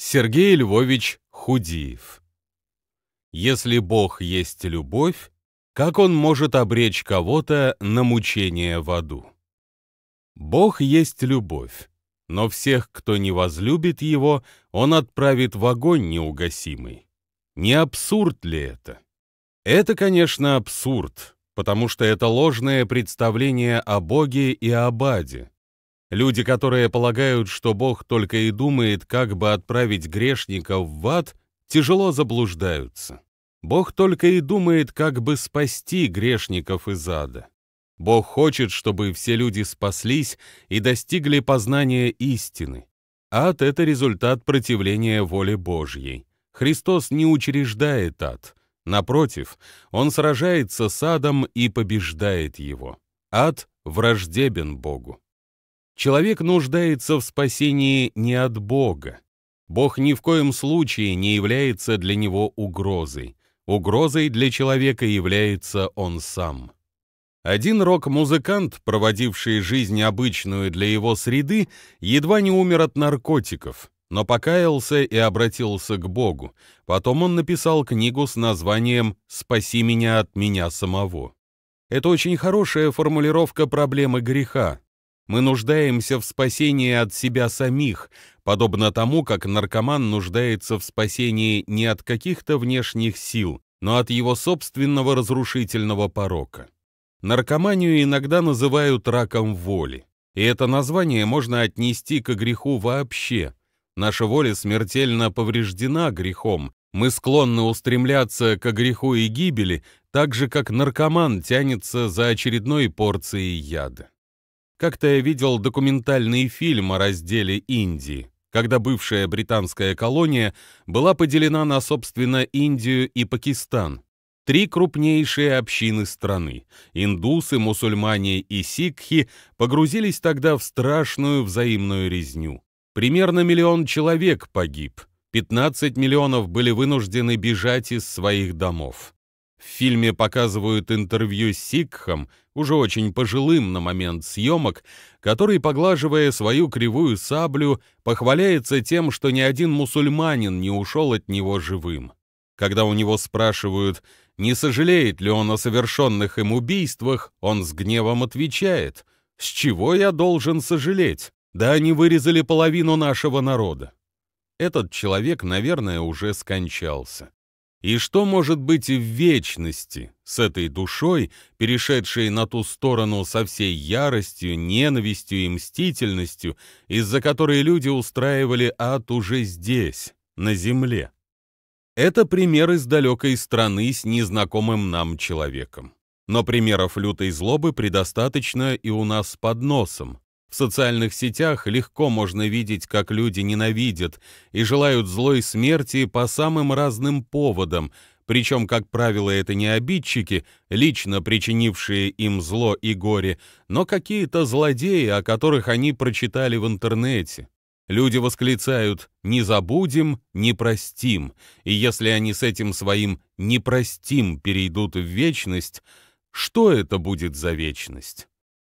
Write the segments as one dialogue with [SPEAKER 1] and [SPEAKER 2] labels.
[SPEAKER 1] Сергей Львович Худиев Если Бог есть любовь, как Он может обречь кого-то на мучение в аду? Бог есть любовь, но всех, кто не возлюбит Его, Он отправит в огонь неугасимый. Не абсурд ли это? Это, конечно, абсурд, потому что это ложное представление о Боге и об аде. Люди, которые полагают, что Бог только и думает, как бы отправить грешников в ад, тяжело заблуждаются. Бог только и думает, как бы спасти грешников из ада. Бог хочет, чтобы все люди спаслись и достигли познания истины. Ад — это результат противления воле Божьей. Христос не учреждает ад. Напротив, Он сражается с адом и побеждает его. Ад враждебен Богу. Человек нуждается в спасении не от Бога. Бог ни в коем случае не является для него угрозой. Угрозой для человека является он сам. Один рок-музыкант, проводивший жизнь обычную для его среды, едва не умер от наркотиков, но покаялся и обратился к Богу. Потом он написал книгу с названием «Спаси меня от меня самого». Это очень хорошая формулировка проблемы греха. Мы нуждаемся в спасении от себя самих, подобно тому, как наркоман нуждается в спасении не от каких-то внешних сил, но от его собственного разрушительного порока. Наркоманию иногда называют раком воли, и это название можно отнести к греху вообще. Наша воля смертельно повреждена грехом, мы склонны устремляться к греху и гибели, так же, как наркоман тянется за очередной порцией яда. Как-то я видел документальный фильм о разделе Индии, когда бывшая британская колония была поделена на, собственно, Индию и Пакистан. Три крупнейшие общины страны – индусы, мусульмане и сикхи – погрузились тогда в страшную взаимную резню. Примерно миллион человек погиб, 15 миллионов были вынуждены бежать из своих домов. В фильме показывают интервью с Сикхом, уже очень пожилым на момент съемок, который, поглаживая свою кривую саблю, похваляется тем, что ни один мусульманин не ушел от него живым. Когда у него спрашивают, не сожалеет ли он о совершенных им убийствах, он с гневом отвечает, «С чего я должен сожалеть? Да они вырезали половину нашего народа». Этот человек, наверное, уже скончался. И что может быть в вечности с этой душой, перешедшей на ту сторону со всей яростью, ненавистью и мстительностью, из-за которой люди устраивали ад уже здесь, на земле? Это пример из далекой страны с незнакомым нам человеком. Но примеров лютой злобы предостаточно и у нас под носом. В социальных сетях легко можно видеть, как люди ненавидят и желают злой смерти по самым разным поводам, причем, как правило, это не обидчики, лично причинившие им зло и горе, но какие-то злодеи, о которых они прочитали в интернете. Люди восклицают «не забудем, не простим», и если они с этим своим «не простим» перейдут в вечность, что это будет за вечность?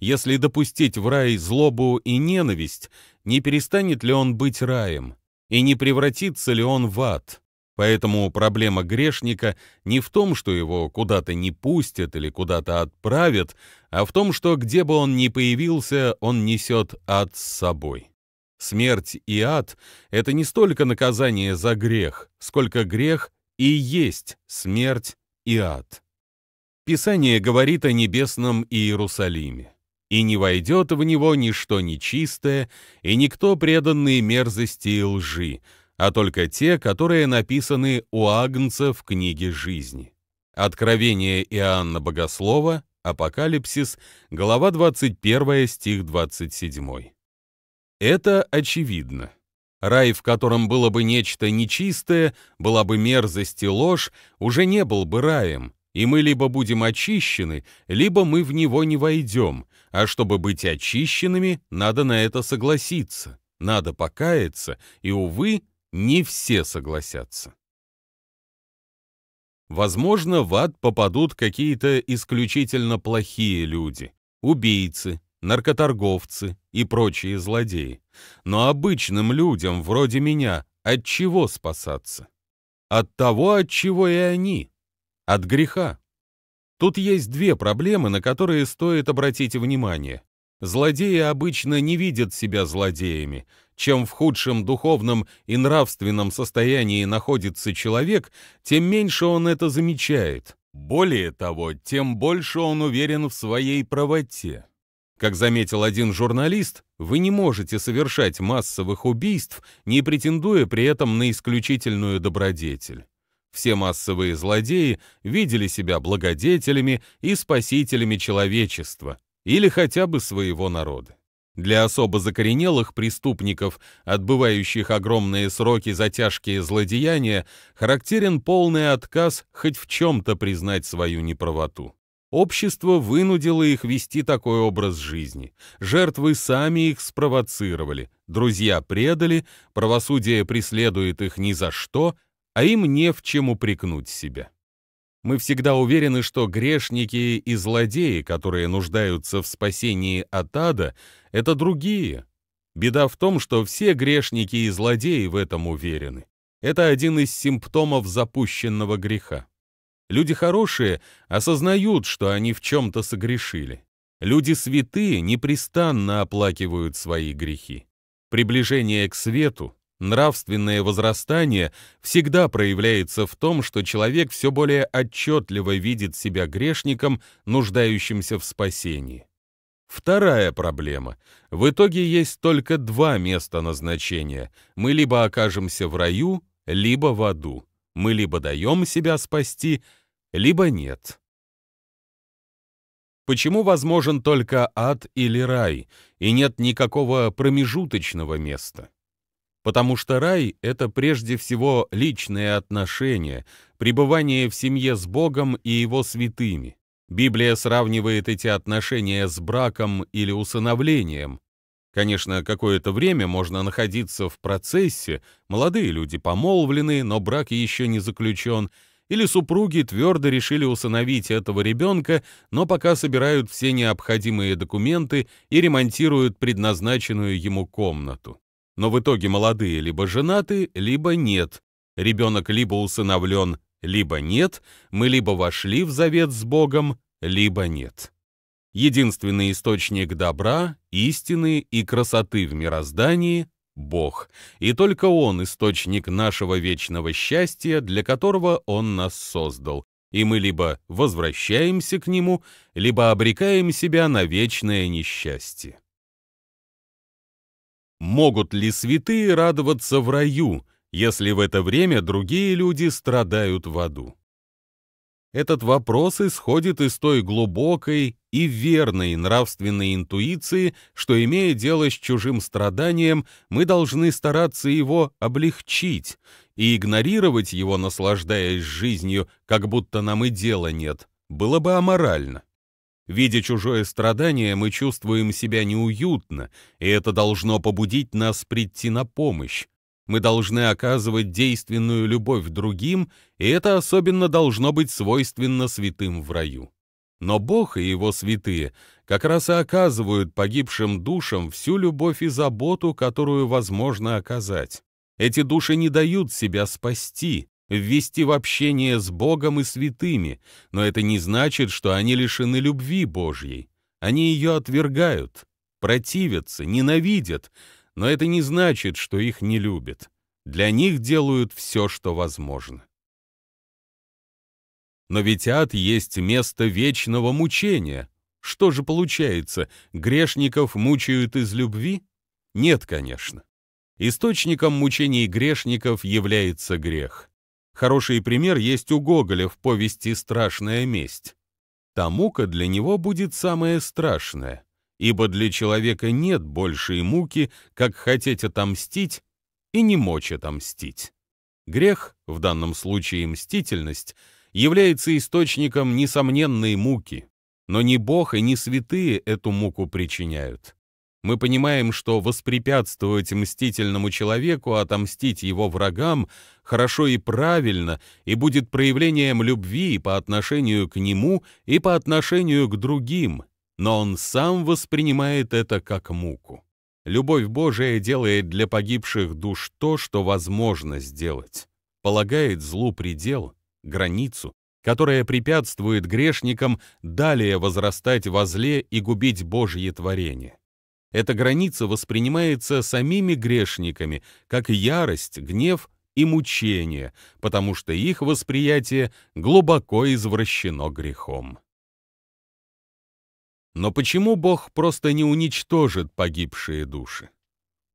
[SPEAKER 1] Если допустить в рай злобу и ненависть, не перестанет ли он быть раем? И не превратится ли он в ад? Поэтому проблема грешника не в том, что его куда-то не пустят или куда-то отправят, а в том, что где бы он ни появился, он несет ад с собой. Смерть и ад — это не столько наказание за грех, сколько грех и есть смерть и ад. Писание говорит о небесном Иерусалиме и не войдет в него ничто нечистое, и никто преданный мерзости и лжи, а только те, которые написаны у Агнца в книге жизни. Откровение Иоанна Богослова, Апокалипсис, глава 21, стих 27. Это очевидно. Рай, в котором было бы нечто нечистое, была бы мерзость и ложь, уже не был бы раем, и мы либо будем очищены, либо мы в него не войдем, а чтобы быть очищенными, надо на это согласиться, надо покаяться, и, увы, не все согласятся. Возможно, в ад попадут какие-то исключительно плохие люди, убийцы, наркоторговцы и прочие злодеи. Но обычным людям, вроде меня, от чего спасаться? От того, от чего и они. От греха. Тут есть две проблемы, на которые стоит обратить внимание. Злодеи обычно не видят себя злодеями. Чем в худшем духовном и нравственном состоянии находится человек, тем меньше он это замечает. Более того, тем больше он уверен в своей правоте. Как заметил один журналист, вы не можете совершать массовых убийств, не претендуя при этом на исключительную добродетель. Все массовые злодеи видели себя благодетелями и спасителями человечества, или хотя бы своего народа. Для особо закоренелых преступников, отбывающих огромные сроки за тяжкие злодеяния, характерен полный отказ хоть в чем-то признать свою неправоту. Общество вынудило их вести такой образ жизни. Жертвы сами их спровоцировали, друзья предали, правосудие преследует их ни за что, а им не в чем упрекнуть себя. Мы всегда уверены, что грешники и злодеи, которые нуждаются в спасении от ада, это другие. Беда в том, что все грешники и злодеи в этом уверены. Это один из симптомов запущенного греха. Люди хорошие осознают, что они в чем-то согрешили. Люди святые непрестанно оплакивают свои грехи. Приближение к свету, нравственное возрастание всегда проявляется в том, что человек все более отчетливо видит себя грешником, нуждающимся в спасении. Вторая проблема. В итоге есть только два места назначения. Мы либо окажемся в раю, либо в аду. Мы либо даем себя спасти, либо нет. Почему возможен только ад или рай, и нет никакого промежуточного места? Потому что рай — это прежде всего личные отношения, пребывание в семье с Богом и Его святыми. Библия сравнивает эти отношения с браком или усыновлением. Конечно, какое-то время можно находиться в процессе, молодые люди помолвлены, но брак еще не заключен — или супруги твердо решили усыновить этого ребенка, но пока собирают все необходимые документы и ремонтируют предназначенную ему комнату. Но в итоге молодые либо женаты, либо нет. Ребенок либо усыновлен, либо нет, мы либо вошли в завет с Богом, либо нет. Единственный источник добра, истины и красоты в мироздании Бог, и только Он — источник нашего вечного счастья, для которого Он нас создал, и мы либо возвращаемся к Нему, либо обрекаем себя на вечное несчастье. Могут ли святые радоваться в раю, если в это время другие люди страдают в аду? Этот вопрос исходит из той глубокой и верной нравственной интуиции, что, имея дело с чужим страданием, мы должны стараться его облегчить и игнорировать его, наслаждаясь жизнью, как будто нам и дела нет, было бы аморально. Видя чужое страдание, мы чувствуем себя неуютно, и это должно побудить нас прийти на помощь. Мы должны оказывать действенную любовь другим, и это особенно должно быть свойственно святым в раю. Но Бог и Его святые как раз и оказывают погибшим душам всю любовь и заботу, которую возможно оказать. Эти души не дают себя спасти, ввести в общение с Богом и святыми, но это не значит, что они лишены любви Божьей. Они ее отвергают, противятся, ненавидят, но это не значит, что их не любят. Для них делают все, что возможно. Но ведь ад есть место вечного мучения. Что же получается, грешников мучают из любви? Нет, конечно. Источником мучений грешников является грех. Хороший пример есть у Гоголя в повести «Страшная месть». Та мука для него будет самая страшная ибо для человека нет большей муки, как хотеть отомстить и не мочь отомстить. Грех, в данном случае мстительность, является источником несомненной муки, но ни Бог и ни святые эту муку причиняют. Мы понимаем, что воспрепятствовать мстительному человеку, отомстить его врагам хорошо и правильно, и будет проявлением любви по отношению к нему, и по отношению к другим, но он сам воспринимает это как муку. Любовь Божия делает для погибших душ то, что возможно сделать. Полагает злу предел, границу, которая препятствует грешникам далее возрастать во зле и губить Божье творение. Эта граница воспринимается самими грешниками как ярость, гнев и мучение, потому что их восприятие глубоко извращено грехом. Но почему Бог просто не уничтожит погибшие души?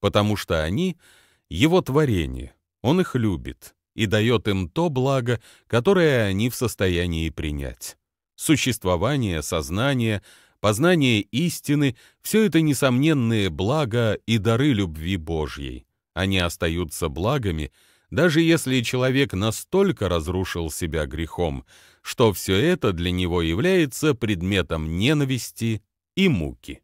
[SPEAKER 1] Потому что они — Его творение, Он их любит и дает им то благо, которое они в состоянии принять. Существование, сознание, познание истины — все это несомненные блага и дары любви Божьей. Они остаются благами, даже если человек настолько разрушил себя грехом, что все это для него является предметом ненависти и муки.